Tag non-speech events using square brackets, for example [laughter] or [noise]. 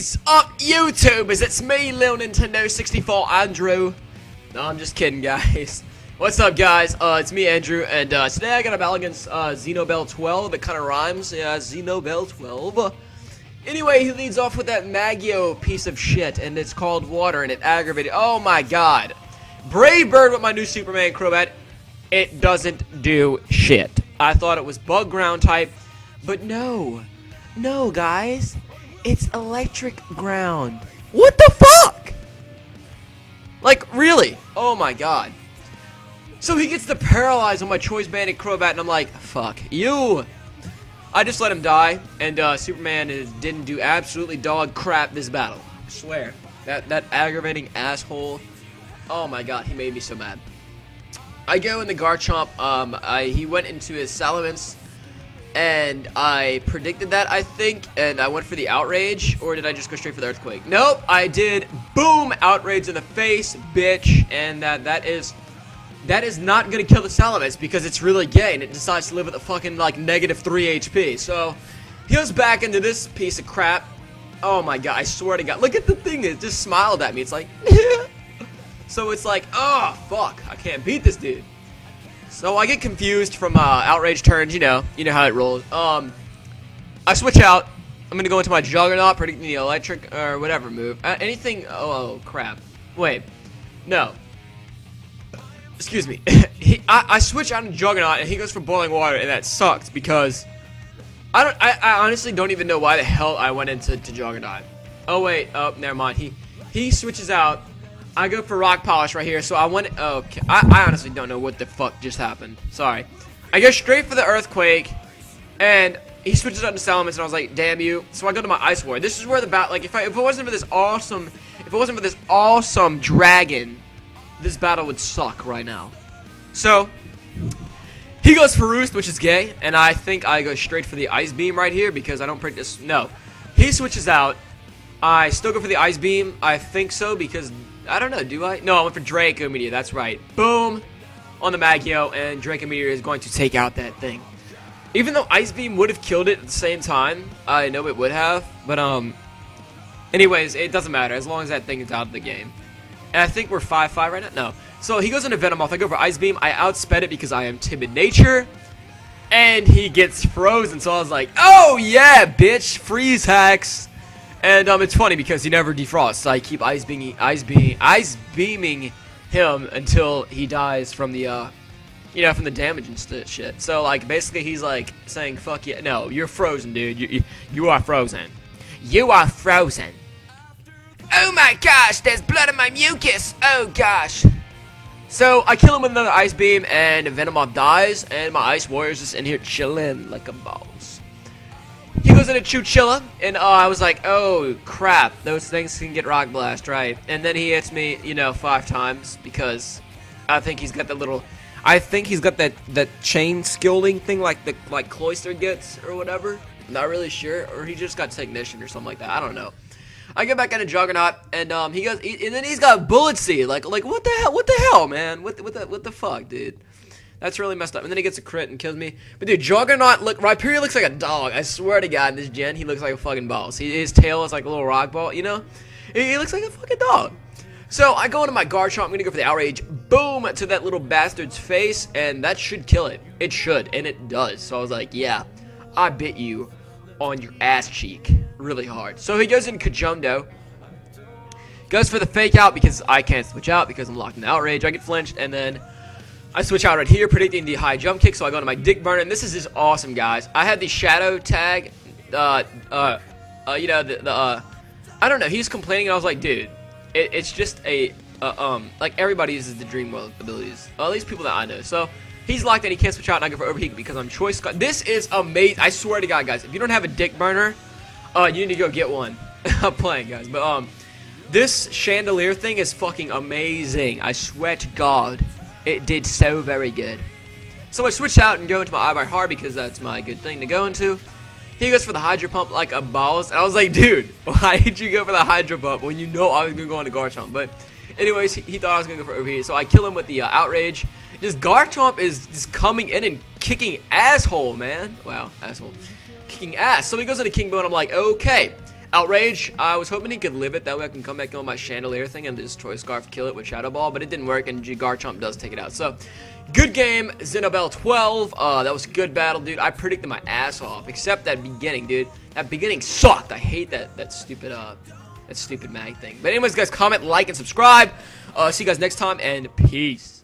is up, YouTubers? It's me, Lil Nintendo 64 Andrew. No, I'm just kidding, [laughs] guys. What's up, guys? Uh, it's me, Andrew, and uh, today I got a battle against uh, ZenoBell 12. It kind of rhymes. Yeah, ZenoBell 12. Anyway, he leads off with that Magio piece of shit, and it's called Water, and it aggravated. Oh my god. Brave Bird with my new Superman Crobat. It doesn't do shit. I thought it was bug ground type, but no. No, guys. It's electric ground. What the fuck? Like, really? Oh my god. So he gets to paralyze on my Choice Banded Crobat, and I'm like, fuck you. I just let him die, and uh, Superman is, didn't do absolutely dog crap this battle. I swear. That, that aggravating asshole. Oh my god, he made me so mad. I go in the Garchomp, um, I, he went into his Salamence, and I predicted that, I think, and I went for the Outrage, or did I just go straight for the Earthquake? Nope, I did, boom, Outrage in the face, bitch, and that, that is, that is not gonna kill the Salamence, because it's really gay, and it decides to live at the fucking, like, negative 3 HP, so, he goes back into this piece of crap, oh my god, I swear to god, look at the thing, it just smiled at me, it's like, [laughs] so it's like, oh, fuck, I can't beat this dude. So I get confused from uh, outrage turns, you know, you know how it rolls. Um, I switch out. I'm gonna go into my Juggernaut, predicting the electric or whatever move. Uh, anything? Oh, oh, crap. Wait, no. Excuse me. [laughs] he, I, I switch out in Juggernaut, and he goes for Boiling Water, and that sucks because I don't. I, I honestly don't even know why the hell I went into to Juggernaut. Oh wait. Oh, never mind. He he switches out. I go for rock polish right here, so I want. Okay, I, I honestly don't know what the fuck just happened. Sorry. I go straight for the earthquake, and he switches up to Salamence, and I was like, "Damn you!" So I go to my Ice War. This is where the bat. Like, if I if it wasn't for this awesome, if it wasn't for this awesome dragon, this battle would suck right now. So he goes for Roost, which is gay, and I think I go straight for the Ice Beam right here because I don't practice. No, he switches out. I still go for the Ice Beam. I think so because I don't know, do I? No, I went for Draco Meteor, that's right. Boom! On the Magio, and Draco Meteor is going to take out that thing. Even though Ice Beam would have killed it at the same time, I know it would have, but um... Anyways, it doesn't matter, as long as that thing is out of the game. And I think we're 5-5 right now? No. So he goes into Venomoth, I go for Ice Beam, I outsped it because I am timid nature. And he gets frozen, so I was like, oh yeah, bitch, freeze hacks. And um, it's funny because he never defrosts. I keep ice beaming, ice beaming, ice beaming him until he dies from the, uh, you know, from the damage and shit. So like, basically, he's like saying, "Fuck yeah, no, you're frozen, dude. You, you, you are frozen. You are frozen." Oh my gosh, there's blood in my mucus. Oh gosh. So I kill him with another ice beam, and Venomoth dies, and my ice warrior's just in here chilling like a boss. He goes into Chewchilla, and uh, I was like, oh crap, those things can get Rock Blast, right? And then he hits me, you know, five times because I think he's got the little, I think he's got that that chain skilling thing like the like Cloyster gets or whatever. Not really sure, or he just got Technician or something like that. I don't know. I get back into Juggernaut, and um, he goes, he, and then he's got Bullet Seed. Like, like what the hell? What the hell, man? What, what the, what the fuck, dude? That's really messed up. And then he gets a crit and kills me. But dude, Juggernaut look Rhyperior looks like a dog. I swear to God, in this gen he looks like a fucking boss. He, his tail is like a little rock ball, you know? He, he looks like a fucking dog. So I go into my guard Garchomp. I'm gonna go for the outrage. Boom to that little bastard's face, and that should kill it. It should, and it does. So I was like, yeah, I bit you on your ass cheek really hard. So he goes in Kajundo. Goes for the fake out because I can't switch out because I'm locked in outrage. I get flinched, and then I switch out right here, predicting the high jump kick, so I go to my Dick Burner, and this is just awesome, guys. I had the Shadow tag, uh, uh, uh you know, the, the, uh, I don't know, he's complaining, and I was like, dude, it, it's just a, uh, um, like, everybody uses the Dream World abilities, well, at least people that I know, so, he's locked and he can't switch out, and I go for Overheat because I'm Choice This is amazing, I swear to God, guys, if you don't have a Dick Burner, uh, you need to go get one. [laughs] I'm playing, guys, but, um, this chandelier thing is fucking amazing, I swear to God. It did so very good. So I switch out and go into my Ivyhard Hard because that's my good thing to go into. He goes for the Hydro Pump like a boss. And I was like, dude, [laughs] why did you go for the Hydro Pump when you know I was going to go into Garchomp? But anyways, he, thought I was going to go for Overheat. So I kill him with the uh, Outrage. Just Garchomp is just coming in and kicking asshole, man. Wow, asshole. Kicking ass. So he goes into King Bone. I'm like, okay. Outrage, I was hoping he could live it, that way I can come back on my chandelier thing and Choice Scarf kill it with Shadow Ball, but it didn't work and Garchomp does take it out. So, good game, ZenoBell 12, uh, that was a good battle, dude. I predicted my ass off, except that beginning, dude. That beginning sucked. I hate that, that stupid, uh, that stupid mag thing. But anyways, guys, comment, like, and subscribe. Uh, see you guys next time, and peace.